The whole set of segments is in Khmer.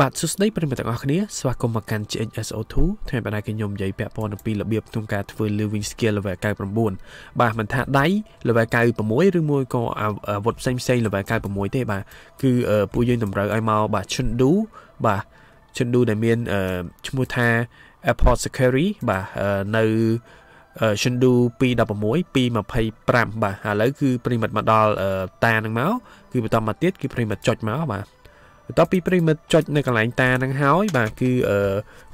បាទសួស្តីប្រិយមិត្តទាំងអស់គ្នាស្វាគមន៍មកកាន់ GHSO2 ថ្ងៃបណ្ដាខ្ញុំនិយាយពាក់ព័ន្ធអំពីរបៀបក្នុងការធ្វើ living skill level 99បាទមិនថាដៃ level 96ឬមួយក៏អាវុធផ្សេងផ្សេង level 96ទេបាទគឺពួកយើងតម្រូវឲ្យមកបាទ Chundu បាទ Chundu ដែលមានឈ្មោះថា Airport Security បាទនៅ Chundu 216 225បាទឥឡូវគឺប្រិមិត្តមកដល់តានឹងមកគឺបន្តមកទៀតគឺប្រិមិត្តចុចមកបាទ បន្ទាប់ពីប្រិមិត្តចុចនៅកន្លែងតានឹងហើយបាទគឺ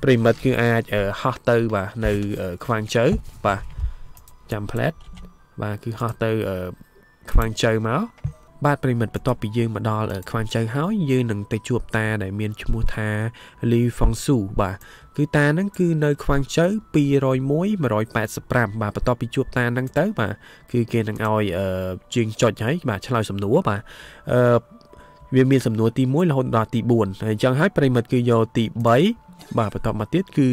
ប្រិមិត្តគឺអាចហោះទៅបាទនៅខ្វាងជើបាទចាំផ្លែតបាទគឺហោះទៅខ្វាងជើមកបាទប្រិមិត្តបន្ទាប់ពីយើងមកដល់ខ្វាងជើហើយយើងនឹងទៅជួបតាដែលមានឈ្មោះថា Li Fengsu បាទគឺតាហ្នឹងគឺនៅខ្វាងជើ201 185បាទបន្ទាប់ពីជួបតាហ្នឹងទៅបាទគឺគេនឹងឲ្យជាងចុចហើយបាទឆ្លើយសំណួរបាទអឺ វាមានសំណួរទី1រហូតដល់ទី4ហើយអញ្ចឹងហើយប្រិមិត្តគឺយកទី3បាទបន្តមកទៀតគឺ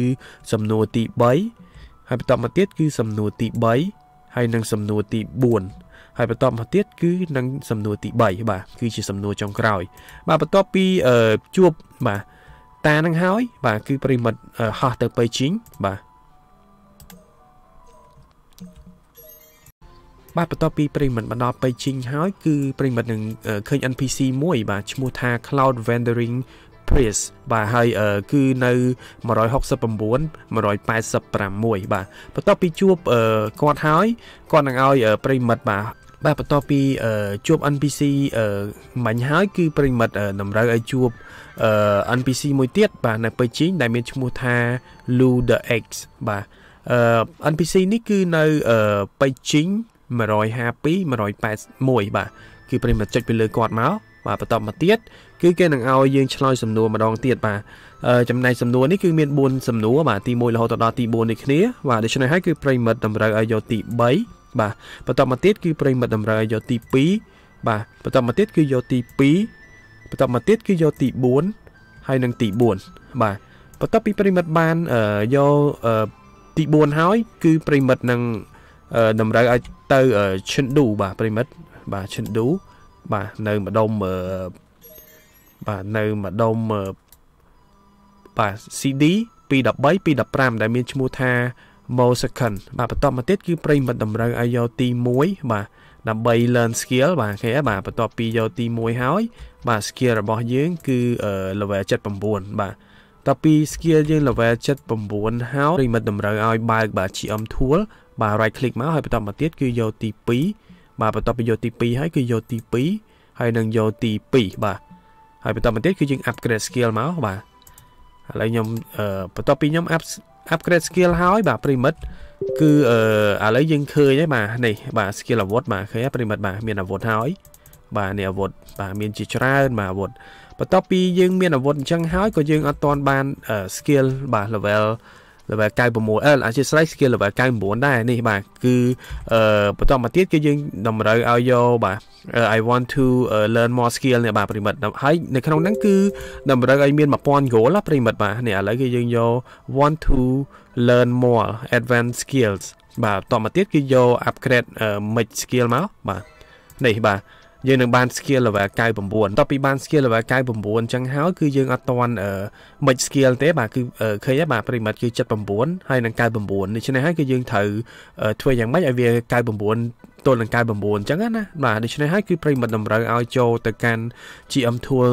សំណួរទី3ហើយបន្តមកទៀតគឺសំណួរទី3ហើយនិងសំណួរទី4ហើយបន្តមកទៀតគឺនឹងសំណួរទី3បាទគឺជាសំណួរចុងក្រោយ បាទបន្ទាប់ពីជួបបាទតានឹងហើយបាទគឺប្រិមិត្តហោះទៅបេជីងបាទ បាទបន្ទាប់ពីប្រិមិត្តមកដល់បេជីងហើយគឺប្រិមិត្តនឹងឃើញ NPC មួយបាទឈ្មោះថា Cloud Wandering Priest បាទហើយគឺនៅ169 186បាទបន្ទាប់ពីជួបគាត់ហើយគាត់នឹងឲ្យប្រិមិត្តបាទបាទបន្ទាប់ពីជួប NPC មិញហើយគឺប្រិមិត្តតម្រូវឲ្យជួប NPC មួយទៀតបាទនៅពេជីងដែលមានឈ្មោះថា Lu the X បាទ NPC នេះគឺនៅពេជីង 152 181បាទគឺប្រិមត្តចុចពីលើគាត់មកបាទបន្តមកទៀតគឺគេនឹងឲ្យយើងឆ្លើយសំណួរម្ដងទៀតបាទចំណែកសំណួរនេះគឺមាន4សំណួរបាទទី1រហូតដល់ទី4នេះគ្នាបាទដូច្នេះហើយគឺប្រិមិត្តតម្រូវឲ្យយកទី3បាទបន្តមកទៀតគឺប្រិមិត្តតម្រូវឲ្យយកទី2បាទបន្តមកទៀតគឺយកទី2បន្តមកទៀតគឺយកទី4ហើយនិងទី4បាទបន្ទាប់ពីប្រិមិត្តបានយកទី4ហើយគឺប្រិមិត្តនឹង តម្រូវឲ្យទៅឈិនឌូបាទប្រិមិត្តបាទឈិនឌូបាទនៅម្ដុំបាទនៅម្ដុំបាទ CD 213 215ដែលមានឈ្មោះថា Mo Second បាទបន្តមកទៀតគឺប្រិមិត្តតម្រូវឲ្យយកទី1បាទដើម្បី learn skill បាទគេបាទបន្ទាប់ពីយកទី1ហើយបាទ skill របស់យើងគឺ level 79បាទ តពី skill យើង level 79ហើយប្រិមិត្តតម្រូវឲ្យបើកបាទ GM tool បាទ right click មកហើយបន្តមកទៀតគឺយកទី2បាទបន្ទាប់ពីយកទី2ហើយគឺយកទី2ហើយនឹងយកទី2បាទហើយបន្តមកទៀតគឺយើង upgrade skill មកបាទឥឡូវខ្ញុំបន្ទាប់ពីខ្ញុំ up upgrade skill ហើយបាទប្រិមិត្តគឺអឺឥឡូវយើងឃើញហើយបាទនេះបាទ skill អាវុធបាទឃើញប្រិមិត្តបាទមានអាវុធហើយ បាទនេះអាវុធបាទមានជាច្រើនបាទអាវុធបន្ទាប់ពីយើងមានអាវុធអញ្ចឹងហើយក៏យើងអត់ទាន់បាន skill បាទ level level 96 L អធិស្ឋាន skill level 99ដែរនេះបាទគឺអឺបន្តមកទៀតគឺយើងតម្រូវឲ្យយកបាទ I want to uh, learn more skill នេះបាទប្រិមិត្តហើយនៅក្នុងហ្នឹងគឺតម្រូវឲ្យមាន1000 goal ប្រិមិត្តបាទនេះឥឡូវគឺយើងយក want to learn more advanced skills បាទបន្តមកទៀតគឺយក upgrade uh, mage skill មកបាទនេះបាទ យើងនឹងបាន skill level 99តទៅពីបាន skill level 99អញ្ចឹងហើយគឺយើងអត់ទាន់មិន skill ទេបាទគឺឃើញហើយបាទប្រិមិត្តគឺ79ហើយនឹង99ដូច្នេះហើយគឺយើងត្រូវធ្វើយ៉ាងម៉េចឲ្យវា99ទល់នឹង99អញ្ចឹងណាបាទដូច្នេះហើយគឺប្រិមិត្តតម្រូវឲ្យចូលទៅកាន់ GM tool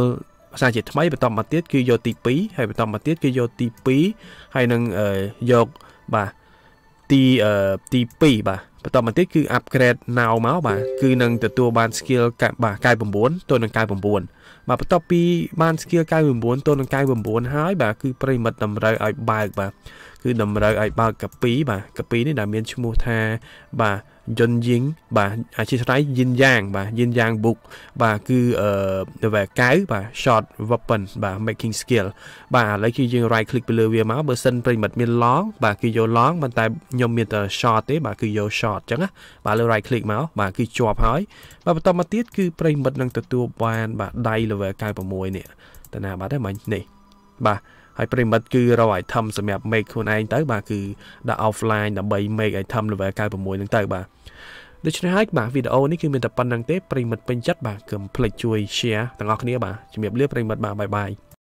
ភាសាជាថ្មីបន្តមកទៀតគឺយកទី2ហើយបន្តមកទៀតគឺយកទី2ហើយនឹងយកបាទទីទី2បាទ បន្តមកទៀតគឺ upgrade now មកបាទគឺនឹងទទួលបាន skill បាទ99ទល់នឹង99បាទបន្ទាប់ពីបាន skill 99ទល់នឹង99ហើយបាទគឺប្រិមិត្តតម្រូវឲ្យបើកបាទគឺតម្រូវឲ្យបើកកាពីបាទកាពីនេះដែលមានឈ្មោះថាបាទ យិនយីងបាទអាជាស្រ័យយិនយ៉ាង បាទយិនយ៉ាង book បាទគឺអឺ level 9បាទ short weapon បាទ making skill បាទឥឡូវគឺយើង right click ទៅលើវាមកបើសិនប្រិមិត្តមាន long បាទគឺយក long ប៉ុន្តែខ្ញុំមានតែ short ទេបាទគឺយក short អញ្ចឹងណាបាទលើ right click មកបាទគឺជាប់ហើយបាទបន្តមកទៀតគឺប្រិមិត្តនឹងទទួលបាន បាទដៃ level 96នេះតាណាបាទទេមិញនេះបាទ ហើយប្រិមិត្តគឺរក item សម្រាប់ make ខ្លួនឯងទៅបាទគឺដាក់ offline ដើម្បី make item level 96នឹងទៅបាទដូច្នេះហើយបាទវីដេអូនេះគឺមានតែប៉ុណ្្នឹងទេប្រិមិត្តពេញចិត្តបាទកុំភ្លេចជួយ share ទាំងអស់គ្នាបាទជំរាបលាប្រិមិត្តបាទបាយបាយ